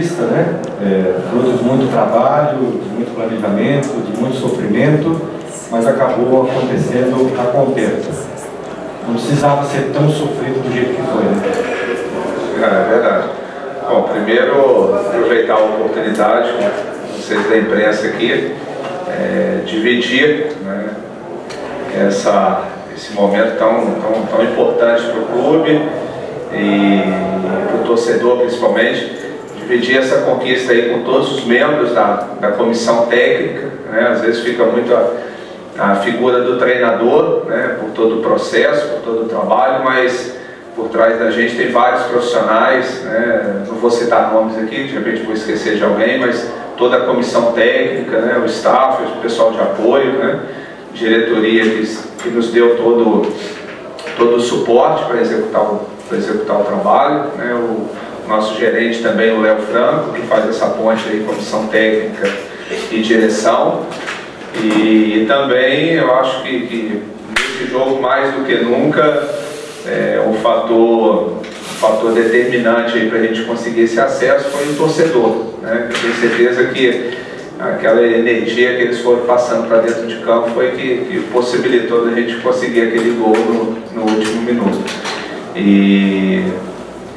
né? É, fruto de muito trabalho, de muito planejamento, de muito sofrimento, mas acabou acontecendo a contento. Não precisava ser tão sofrido do jeito que foi, né? É, é verdade. Bom, primeiro, aproveitar a oportunidade vocês da imprensa aqui, é, dividir né, essa, esse momento tão, tão, tão importante para o clube e para o torcedor principalmente, dividir essa conquista aí com todos os membros da, da comissão técnica, né? às vezes fica muito a, a figura do treinador, né? por todo o processo, por todo o trabalho, mas por trás da gente tem vários profissionais, né? não vou citar nomes aqui, de repente vou esquecer de alguém, mas toda a comissão técnica, né? o staff, o pessoal de apoio, né? diretoria que, que nos deu todo, todo o suporte para executar o executar o trabalho. Né? O nosso gerente também, o Léo Franco, que faz essa ponte aí, comissão técnica e direção. E, também eu acho que, que, nesse jogo, mais do que nunca, é, o fator, fator determinante para a gente conseguir esse acesso foi o torcedor. Né? Eu tenho certeza que aquela energia que eles foram passando para dentro de campo foi que, que possibilitou a gente conseguir aquele gol no, no último minuto. E,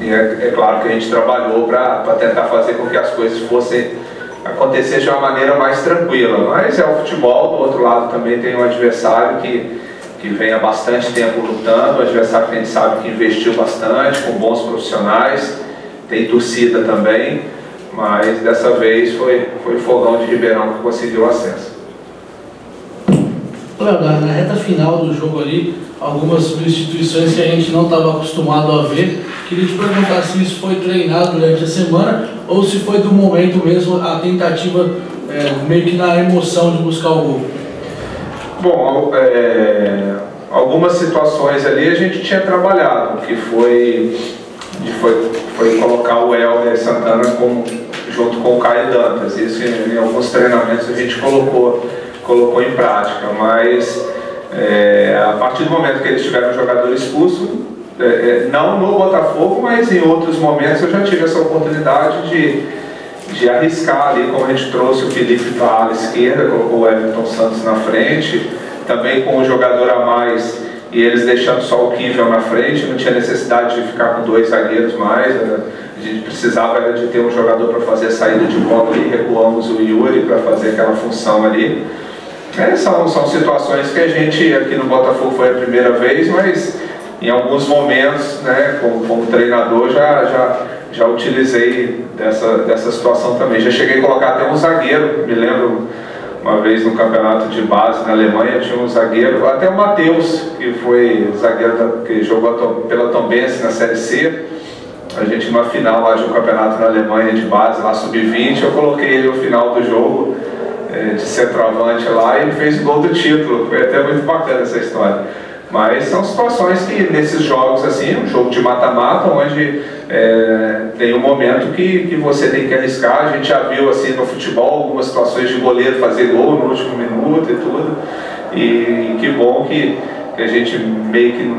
e é, é, claro que a gente trabalhou para tentar fazer com que as coisas fossem acontecer de uma maneira mais tranquila. Mas é o futebol, do outro lado também tem um adversário que, que vem há bastante tempo lutando, um adversário que a gente sabe que investiu bastante, com bons profissionais, tem torcida também, mas dessa vez foi, foi o Fogão de Ribeirão que conseguiu acesso. Na reta final do jogo ali, algumas substituições que a gente não estava acostumado a ver. Queria te perguntar se isso foi treinado durante a semana ou se foi do momento mesmo a tentativa é, meio que na emoção de buscar o gol. Bom, é, algumas situações ali a gente tinha trabalhado, que foi, foi, foi colocar o Helder Santana com, junto com o Caio Dantas. Isso em, em alguns treinamentos a gente colocou, colocou em prática, mas é, a partir do momento que eles tiveram um jogador expulso, é, é, não no Botafogo, mas em outros momentos eu já tive essa oportunidade de, de arriscar ali, como a gente trouxe o Felipe para a ala esquerda, colocou o Everton Santos na frente, também com um jogador a mais e eles deixando só o Kivel na frente, não tinha necessidade de ficar com dois zagueiros mais, a gente precisava de ter um jogador para fazer a saída de bola e recuamos o Yuri para fazer aquela função ali. É, são, são situações que a gente aqui no Botafogo foi a primeira vez, mas em alguns momentos, né, como, como treinador, já, já, já utilizei dessa, dessa situação também. Já cheguei a colocar até um zagueiro, me lembro uma vez no campeonato de base na Alemanha, tinha um zagueiro, até o Matheus, que foi zagueiro da, que jogou pela Tombense na Série C. A gente numa final lá de um campeonato na Alemanha de base, lá sub-20, eu coloquei ele no final do jogo é, de centroavante lá e fez o gol do título. Foi até muito bacana essa história. Mas são situações que nesses jogos assim, um jogo de mata-mata, onde é, tem um momento que, que você tem que arriscar. A gente já viu assim no futebol algumas situações de goleiro fazer gol no último minuto e tudo. E que bom que, que a gente meio que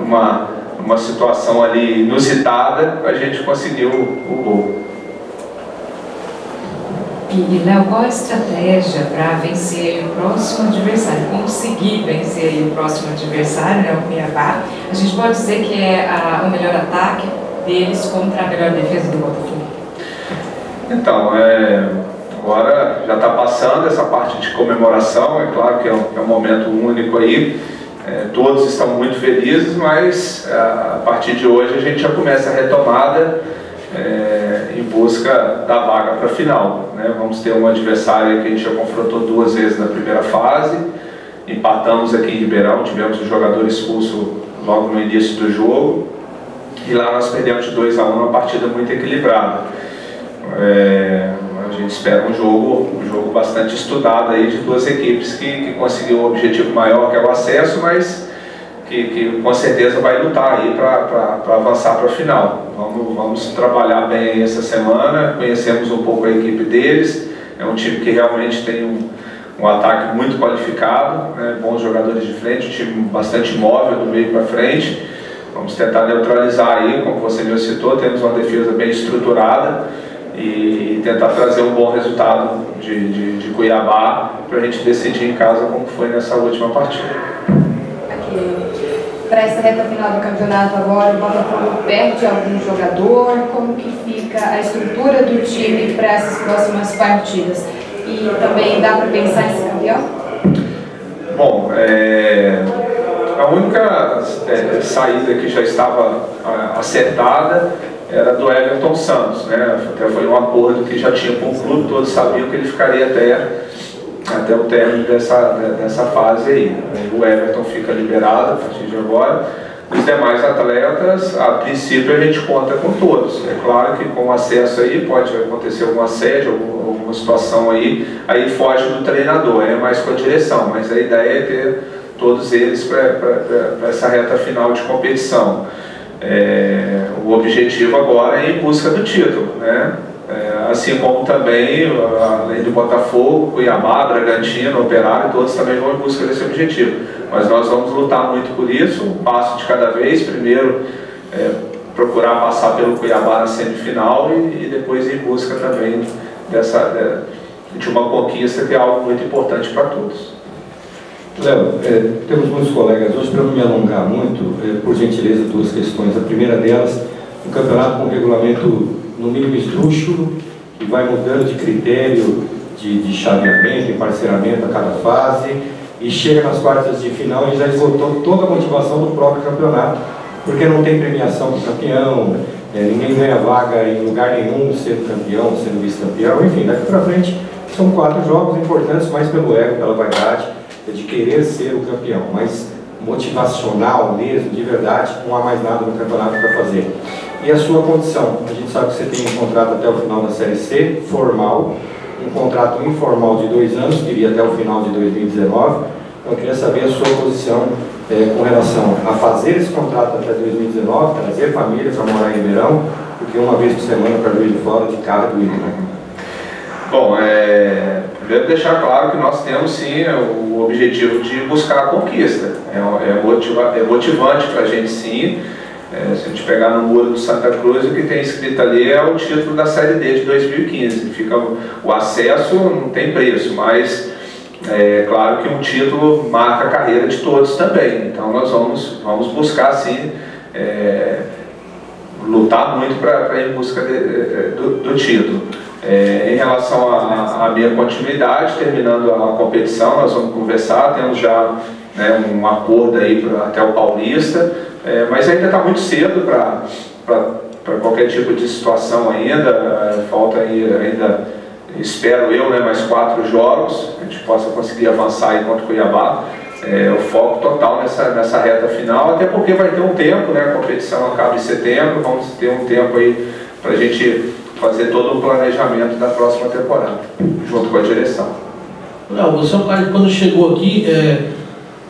numa, numa situação ali inusitada, a gente conseguiu o gol. Léo, qual a estratégia para vencer o próximo adversário? Conseguir vencer o próximo adversário, né, o Cuiabá? A gente pode dizer que é a, o melhor ataque deles contra a melhor defesa do Botafogo? Então, é, agora já está passando essa parte de comemoração, é claro que é um, é um momento único aí, é, todos estão muito felizes, mas é, a partir de hoje a gente já começa a retomada é, em busca da vaga para a final. Né? Vamos ter um adversário que a gente já confrontou duas vezes na primeira fase, empatamos aqui em Ribeirão, tivemos um jogador expulso logo no início do jogo, e lá nós perdemos de 2 a 1 um, uma partida muito equilibrada. É, a gente espera um jogo, um jogo bastante estudado aí de duas equipes que, que conseguiu o objetivo maior que é o acesso, mas que, que com certeza vai lutar aí para avançar para a final. Vamos, vamos trabalhar bem essa semana, conhecemos um pouco a equipe deles, é um time que realmente tem um, um ataque muito qualificado, né, bons jogadores de frente, um time bastante móvel do meio para frente, Vamos tentar neutralizar aí, como você me citou, temos uma defesa bem estruturada e tentar trazer um bom resultado de, de, de Cuiabá para a gente decidir em casa como foi nessa última partida. Para essa reta final do campeonato agora, o Botafogo perde algum jogador? Como que fica a estrutura do time para essas próximas partidas? E também dá para pensar em ser campeão? Bom, é, a única é, saída que já estava acertada era do Everton Santos, né? Até foi um acordo que já tinha com o clube, todos sabiam que ele ficaria até, até o término dessa, dessa fase aí. O Everton fica liberado a partir de agora. Os demais atletas, a princípio a gente conta com todos. É claro que com acesso aí pode acontecer algum assédio, alguma situação aí, aí foge do treinador, é mais com a direção, mas a ideia é ter todos eles para essa reta final de competição. É, o objetivo agora é ir em busca do título, né? Assim como também, além do Botafogo, Cuiabá, Bragantino, Operário, todos também vão em busca desse objetivo. Mas nós vamos lutar muito por isso, um passo de cada vez. Primeiro, é, procurar passar pelo Cuiabá na semifinal e, e depois ir em busca também dessa, de, de uma conquista que é algo muito importante para todos. Léo, é, temos muitos colegas hoje, para não me alongar muito, é, por gentileza, duas questões. A primeira delas, um campeonato com regulamento no mínimo esdrúxulo, que vai mudando de critério de, de chaveamento e parceiramento a cada fase, e chega nas quartas de final e já esgotou toda a motivação do próprio campeonato, porque não tem premiação para campeão, é, ninguém ganha vaga em lugar nenhum sendo campeão, sendo vice-campeão, enfim, daqui para frente são quatro jogos importantes, mais pelo ego, pela vaidade, de querer ser o campeão, mas motivacional mesmo, de verdade, não há mais nada no campeonato para fazer. E a sua condição? A gente sabe que você tem um contrato até o final da Série C, formal, um contrato informal de dois anos, que iria até o final de 2019. Então, eu queria saber a sua posição é, com relação a fazer esse contrato até 2019, trazer família para morar em Ribeirão, porque uma vez por semana para vir de fora de carro do né? Bom, é, primeiro deixar claro que nós temos sim o objetivo de buscar a conquista. É, é, motiva, é motivante para a gente sim. É, se a gente pegar no muro do Santa Cruz, o que tem escrito ali é o título da Série D de 2015. Fica, o acesso não tem preço, mas é claro que um título marca a carreira de todos também. Então nós vamos, vamos buscar sim é, lutar muito para ir em busca de, do, do título. É, em relação à minha continuidade, terminando a competição, nós vamos conversar, temos já né, um acordo aí pra, até o Paulista, é, mas ainda está muito cedo para qualquer tipo de situação ainda, falta ainda, espero eu, né, mais quatro jogos, a gente possa conseguir avançar aí contra o Cuiabá, é, o foco total nessa, nessa reta final, até porque vai ter um tempo, né, a competição acaba em setembro, vamos ter um tempo aí para a gente fazer todo o planejamento da próxima temporada, junto com a direção. Não, você é um cara que quando chegou aqui, é,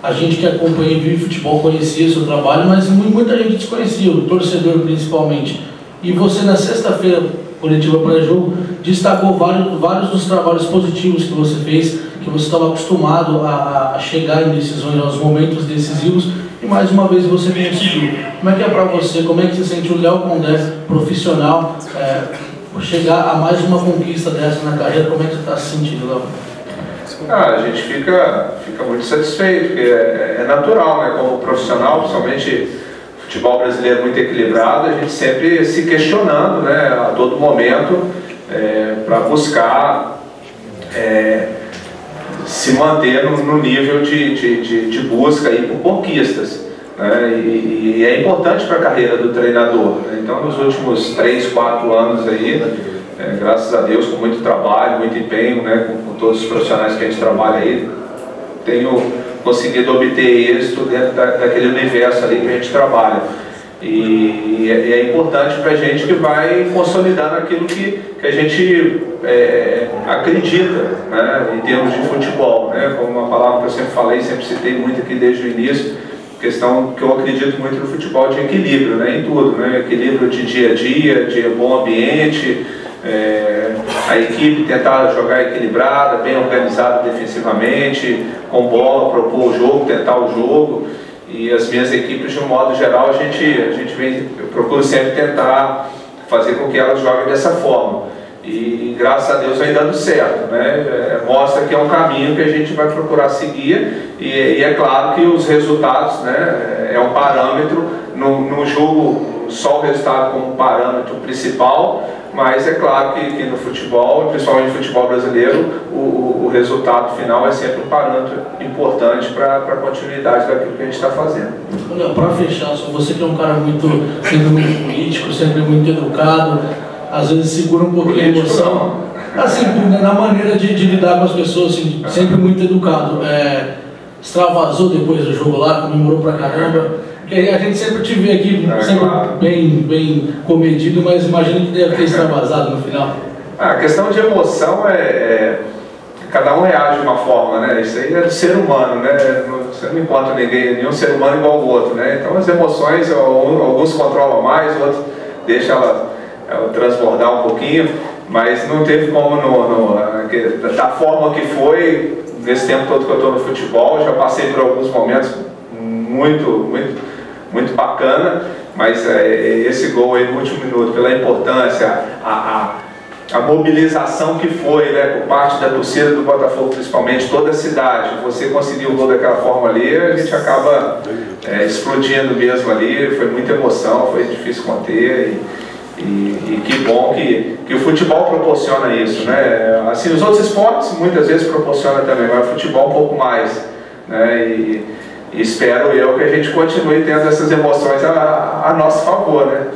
a gente que acompanha e vive futebol conhecia o seu trabalho, mas muita gente desconhecia, o torcedor principalmente. E você na sexta-feira, coletiva para jogo, destacou vários, vários dos trabalhos positivos que você fez, que você estava acostumado a, a chegar em decisões, aos momentos decisivos, e mais uma vez você conseguiu. Como é que é para você? Como é que você sente o Léo Condé, profissional, é, chegar a mais uma conquista dessa na carreira, como é que você está se sentindo, Léo? Ah, a gente fica, fica muito satisfeito, porque é, é, natural, né? Como profissional, principalmente futebol brasileiro muito equilibrado, a gente sempre se questionando, né? A todo momento, é, para buscar é, se manter no, no nível de, de, de, de, busca aí por conquistas. Né? E, e, é importante para a carreira do treinador. Né? Então, nos últimos 3, 4 anos aí, é, graças a Deus, com muito trabalho, muito empenho, né? com, com, todos os profissionais que a gente trabalha aí, tenho conseguido obter êxito dentro da, daquele universo ali que a gente trabalha. E, é, é importante para a gente que vai consolidar naquilo que, que a gente é, acredita né, em termos de futebol. Né, como uma palavra que eu sempre falei, sempre citei muito aqui desde o início, questão que eu acredito muito no futebol de equilíbrio, né, em tudo, né, equilíbrio de dia a dia, de bom ambiente, é, a equipe tentar jogar equilibrada, bem organizada defensivamente, com bola, propor o jogo, tentar o jogo. e as minhas equipes, de um modo geral, a gente, a gente vem, eu procuro sempre tentar fazer com que elas joguem dessa forma. E graças a Deus vem dando certo, né? É, mostra que é um caminho que a gente vai procurar seguir e, e é claro que os resultados, né, é um parâmetro, no, no jogo só o resultado como parâmetro principal, mas é claro que, que no futebol, principalmente no futebol brasileiro, o, o, resultado final é sempre um parâmetro importante para a continuidade daquilo que a gente está fazendo. Para fechar, você que é um cara muito, sempre muito político, sempre muito educado, às vezes segura um pouquinho a emoção. Assim, na maneira de, de, lidar com as pessoas, assim, sempre muito educado. É, extravasou depois do jogo lá, comemorou pra caramba. Porque a gente sempre te vê aqui, é, sempre claro. bem, bem comedido, mas imagino que deve ter extravasado no final. Ah, a questão de emoção é, é, Cada um reage de uma forma, né? Isso aí é do ser humano, né? Você não encontra ninguém, nenhum ser humano igual ao outro, né? Então as emoções, alguns controlam mais, outros deixam elas ela transbordar um pouquinho, mas não teve como, no, no, da forma que foi, nesse tempo todo que eu estou no futebol, já passei por alguns momentos muito, muito, muito bacana, mas é, esse gol aí no último minuto, pela importância, a, a, a, mobilização que foi né, por parte da torcida do Botafogo, principalmente toda a cidade, você conseguiu o gol daquela forma ali, a gente acaba é, explodindo mesmo ali, foi muita emoção, foi difícil conter. E, e, e, que bom que, que o futebol proporciona isso, né? Assim, os outros esportes muitas vezes proporcionam também, mas o futebol um pouco mais, né? E, e espero eu que a gente continue tendo essas emoções a, a nosso favor, né?